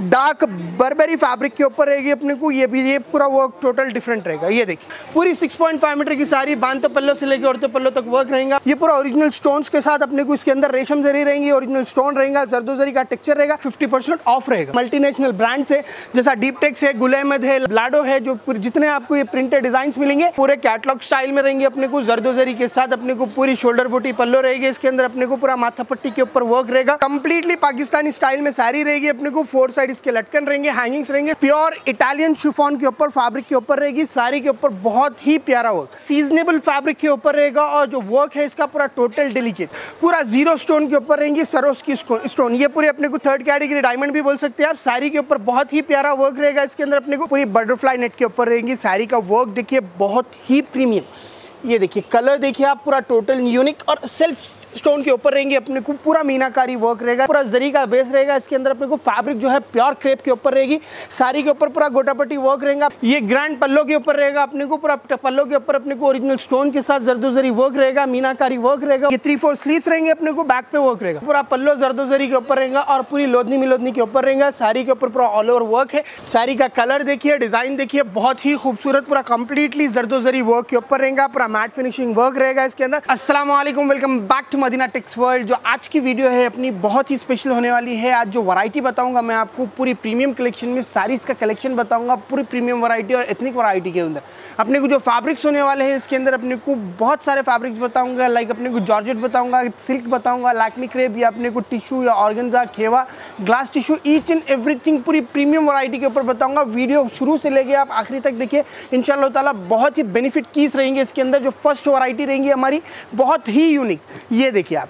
Dark barberi fabric के ऊपर रहेगी अपने को, ये भी, ये पूरा वर्क टोटल डिफरेंट रहेगा, ये देखिए। पूरी 6.5 मीटर की सारी बाँध पल्लो से लेकर औरते पल्लो तक वर्क रहेगा। ये पूरा ओरिजिनल स्टोन्स के साथ अपने को इसके अंदर रेशम जरी रहेंगी ओरिजिनल स्टोन रहेगा, जरदोजरी का टेक्सचर रहेगा 50% ऑफ़ रहेगा। मल्टीनेशनल ब्रांड से, जैसा डीप टेक्स है गुलेमद है ब्लाडो है, जो जितने आपको ये प्रिंटेड डिज़ाइन मिलेंगे, पूरे कैटलॉग स्टाइल में रहेंगे अपने को, जरदोजरी के साथ अपने को पूरी शोल्डर बोटी पल्लो रहेगी, इसके अंदर अपने को पूरा माथा पट्टी के ऊपर वर्क रहेगा। कंप्लीटली पाकिस्तानी स्टाइल में सारी रहेगी अपने को फोर इसके लटकन रहेंगे हैंगिंग्स रहेंगे प्योर इटालियन शिफॉन के ऊपर फैब्रिक के ऊपर रहेगी, साड़ी के ऊपर बहुत ही प्यारा वर्क सीजनेबल फैब्रिक के ऊपर रहेगा और जो वर्क है इसका पूरा टोटल डेलिकेट पूरा ज़ीरो स्टोन के ऊपर रहेंगी सरोस की स्टोन ये पूरी अपने को थर्ड कैटेगरी डायमंड भी बोल सकते हैं आप, साड़ी के ऊपर बहुत ही प्यारा वर्क रहेगा, इसके अंदर अपने को पूरी बटरफ्लाई नेट के ऊपर रहेंगी, साड़ी का वर्क देखिए, बहुत ही प्रीमियम ये देखिए, कलर देखिए आप, पूरा टोटल यूनिक और सेल्फ स्टोन के ऊपर रहेंगे, अपने को पूरा मीनाकारी वर्क रहेगा, पूरा जरी का बेस रहेगा, इसके अंदर अपने को फैब्रिक जो है प्योर क्रेप के ऊपर रहेगी, साड़ी के ऊपर पूरा गोटापट्टी वर्क रहेगा, ये ग्रैंड पल्लो के ऊपर रहेगा, अपने को पूरा पल्लो के ऊपर अपने को ओरिजिनल स्टोन के साथ जरदोजरी वर्क रहेगा, मीनाकारी वर्क रहेगा, ये थ्री फोर स्लीव रहेंगे, अपने को बैक पे वर्क रहेगा, पूरा पल्लो जरदोजरी के ऊपर रहेगा और पूरी लोदनी मिलोदनी के ऊपर रहेगा, साड़ी के ऊपर पूरा ऑल ओवर वर्क है, साड़ी का कलर देखिए डिज़ाइन देखिए, बहुत ही खूबसूरत, पूरा कंप्लीटली जरदोजरी वर्क के ऊपर रहेगा, पूरा मैट फिनिशिंग वर्क रहेगा इसके अंदर। अस्सलाम वालेकुम back to Madina tex world जो आज की वीडियो है, अपनी बहुत ही स्पेशल होने वाली है। आज जो वैरायटी बताऊँगा, मैं आपको पूरी प्रीमियम कलेक्शन में सारीज का कलेक्शन बताऊँगा, पूरी प्रीमियम वैरायटी और एथनिक वैरायटी के अंदर। अपने को जो फैब्रिक्स होने वाले हैं, इसके अंदर अपने को बहुत सारे फैब्रिक्स बताऊँगा लाइक अपने को जॉर्जेट बताऊँगा सिल्क बताऊँगा लैक्मी क्रेप या अपने को टिश्यू या organza खेवा glass tissue each and everything पूरी प्रीमियम वैरायटी के ऊपर बताऊँगा। वीडियो शुरू से लेके आप आखिरी तक देखिए, इंशाल्लाह ताला बहुत ही बेनिफिट कीज रहेंगे इसके अंदर। जो फ़र्स्ट वैरायटी रहेंगी हमारी बहुत ही यूनिक ये देखिए आप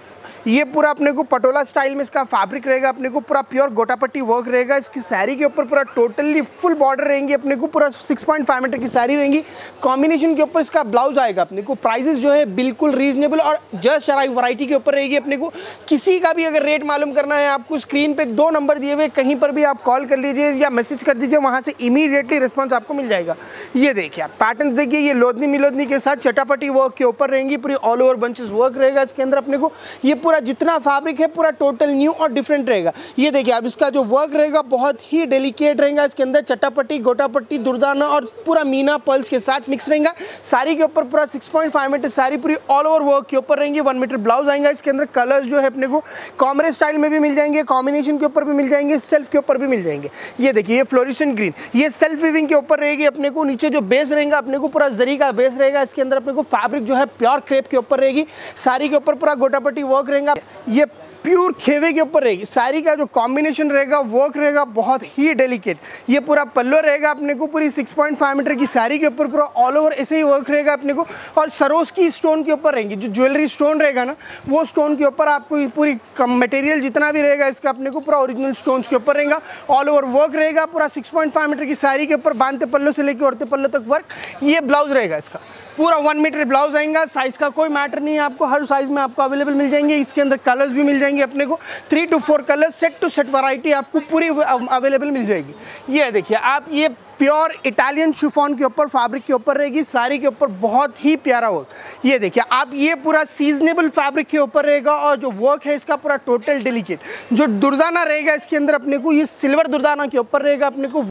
ये पूरा अपने को पटोला स्टाइल में इसका फैब्रिक रहेगा, अपने को पूरा प्योर गोटापट्टी वर्क रहेगा। इसकी साड़ी के ऊपर पूरा टोटली फुल बॉर्डर रहेंगी, अपने को पूरा 6.5 मीटर की साड़ी रहेंगी। कॉम्बिनेशन के ऊपर इसका ब्लाउज आएगा, अपने को प्राइजेस जो है बिल्कुल रीजनेबल और जस्ट वराइटी के ऊपर रहेगी अपने को। किसी का भी अगर रेट मालूम करना है, आपको स्क्रीन पर दो नंबर दिए हुए कहीं पर भी आप कॉल कर लीजिए या मैसेज कर दीजिए, वहाँ से इमीडिएटली रिस्पॉन्स आपको मिल जाएगा। ये देखिए आप पैटर्न देखिए, ये लोदनी मिलोदनी के साथ चटापटी वर्क के ऊपर रहेंगी, पूरी ऑल ओवर बंचेस वर्क रहेगा इसके अंदर अपने को। ये पूरा जितना फैब्रिक है, पूरा टोटल न्यू और डिफरेंट रहेगा। ये देखिए, अब इसका जो वर्क रहेगा, बहुत ही डेलिकेट रहेगा। इसके अंदर चट्टापट्टी गोटापट्टी, दुर्दाना और पूरा मीना पल्स के साथ मिक्स रहेगा। साड़ी के ऊपर पूरा 6.5 मीटर साड़ी पूरी ऑल ओवर वर्क के ऊपर रहेंगी। वन मीटर ब्लाउज आएँगे इसके अंदर। कलर्स जो है अपने को कॉमरे स्टाइल में भी मिल जाएँगे कॉम्बिनेशन के ऊपर भी मिल जाएँगे सेल्फ के ऊपर भी मिल जाएँगे। ये देखिए, ये फ्लोरिशन ग्रीन ये सेल्फ विविंग के ऊपर रहेगी अपने को। नीचे जो बेस रहेगा, अपने को पूरा जरी का बेस रहेगा। इसके अंदर अपने को फैब्रिक जो है प्योर क्रेप के ऊपर रहेगी। साड़ी के ऊपर पूरा गोटापट्टी वर्क रहेगा ये प्योर खेवे के ऊपर रहेगी। साड़ी का जो कॉम्बिनेशन रहेगा वर्क रहेगा, बहुत ही डेलिकेट ये पूरा पल्लो रहेगा अपने को, पूरी 6.5 मीटर की साड़ी के ऊपर, पूरा ऑल ओवर ऐसे ही वर्क रहेगा अपने को। और सरोस की स्टोन के ऊपर रहेंगी। जो ज्वेलरी स्टोन रहेगा ना, वो स्टोन के ऊपर आपको पूरी मटेरियल जितना भी रहेगा, इसका अपने को पूरा ओरिजिनल स्टोन के ऊपर रहेगा। ऑल ओवर वर्क रहेगा, पूरा सिक्स मीटर की साड़ी के ऊपर बांधते पल्लो से लेकर औरते पल्लो तक वर्क ये ब्लाउज रहेगा इसका। पूरा वन मीटर ब्लाउज आएगा साइज़ का कोई मैटर नहीं है आपको, हर साइज़ में आपको अवेलेबल मिल जाएँगे, इसके अंदर कलर्स भी मिल जाएँगे अपने को। Three to four colours set to set variety आपको पूरी अवेलेबल मिल जाएगी। ये देखिए, आप ये प्योर इटालियन शिफॉन के ऊपर फैब्रिक के ऊपर रहेगी, साड़ी के ऊपर बहुत ही प्यारा वर्क ये देखिए, आप ये पूरा सीजनेबल फैब्रिक के ऊपर रहेगा और जो वर्क है इसका पूरा टोटल डेलिकेट जो दुर्दाना रहेगा इसके अंदर अपने को, ये सिल्वर दुर्दाना के ऊपर रहेगा अपने को।